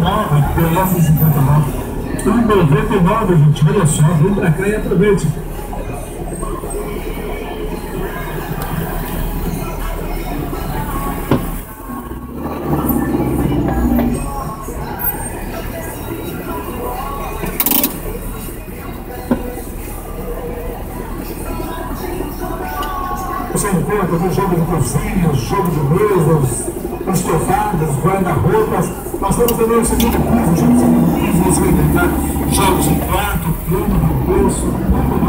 99, beleza 59. Em 99, gente, olha só, vem pra cá e aproveite. Você encontra jogo de cozinha, jogo de mesas, estofadas, guarda-roupas. Nós temos também o segundo piso, gente. O segundo piso você vai encontrar jogos de quarto, plano bolso.